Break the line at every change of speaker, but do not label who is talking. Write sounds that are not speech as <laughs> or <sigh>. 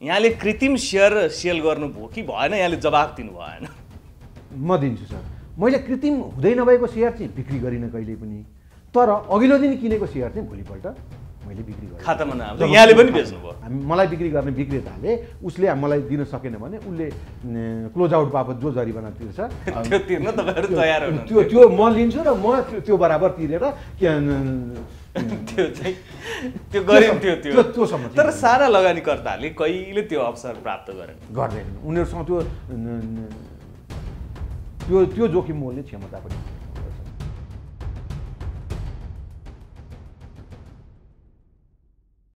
यहाँले कृत्रिम share sale गर्नुभयो कि भएन? यहाँले जवाब दिनु भएन।
म दिन्छु सर। मैले कृत्रिम हुँदै नभएको सेयर चाहिँ बिक्री गरिनँ कहिले पनि। तर अघिल्लो दिन किनेको सेयर चाहिँ भोलिपल्ट मैले बिक्री गरेँ।
खातामा नआउँदा यहाँले पनि बेच्नुभयो।
हामी मलाई बिक्री गर्ने विक्रेताले उसले मलाई दिन सकेन भने उसले क्लोज आउट बापत जो जरिवाना तिर्छ।
त्यो
त्यो त्यो म लिन्छु र म त्यो- बराबर तिरेर <laughs>
त्यो चाहिँ त्यो गरिन्थ्यो त्यो
त्यो- त्योसम्म
तर सारा लगानीकर्ताहरूले कहिले त्यो अवसर प्राप्त गरेन?
गर्दैन उनीहरूसँग त्यो त्यो त्यो जोखिम मोल्ने क्षमता पनि